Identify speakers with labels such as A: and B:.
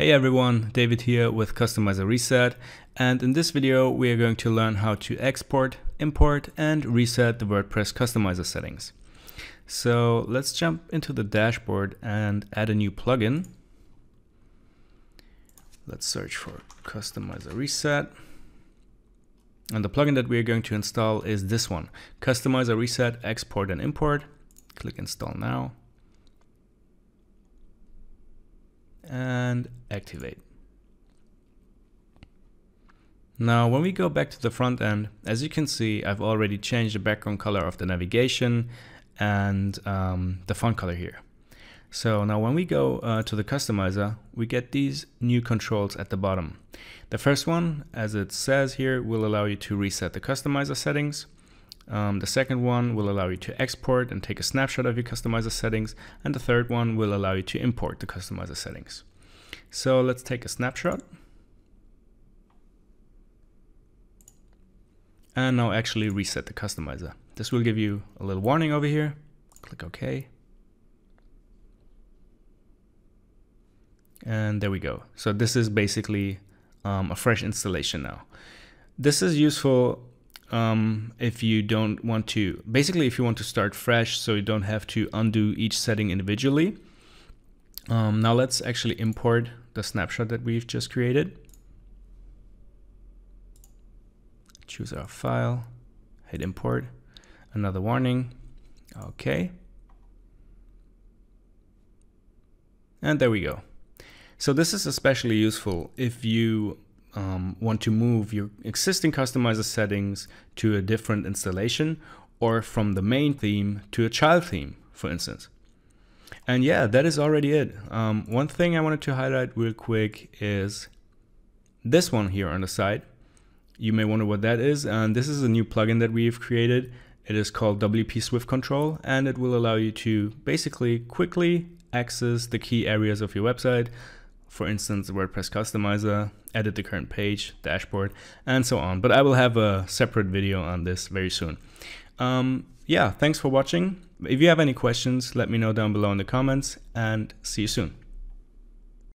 A: Hey everyone, David here with Customizer Reset and in this video we are going to learn how to export, import and reset the WordPress customizer settings. So let's jump into the dashboard and add a new plugin. Let's search for Customizer Reset. And the plugin that we are going to install is this one, Customizer Reset, Export and Import. Click Install now. And activate. Now, when we go back to the front end, as you can see, I've already changed the background color of the navigation and um, the font color here. So now when we go uh, to the customizer, we get these new controls at the bottom. The first one, as it says here, will allow you to reset the customizer settings. Um, the second one will allow you to export and take a snapshot of your customizer settings. And the third one will allow you to import the customizer settings. So let's take a snapshot. And now actually reset the customizer. This will give you a little warning over here. Click OK. And there we go. So this is basically um, a fresh installation now. This is useful um, if you don't want to, basically if you want to start fresh so you don't have to undo each setting individually. Um, now let's actually import the snapshot that we've just created. Choose our file, hit import, another warning, okay. And there we go. So this is especially useful if you um, want to move your existing customizer settings to a different installation or from the main theme to a child theme, for instance. And yeah, that is already it. Um, one thing I wanted to highlight real quick is this one here on the side. You may wonder what that is. And this is a new plugin that we've created. It is called WP Swift Control, and it will allow you to basically quickly access the key areas of your website for instance, WordPress customizer, edit the current page, dashboard, and so on. But I will have a separate video on this very soon. Um, yeah, thanks for watching. If you have any questions, let me know down below in the comments and see you soon.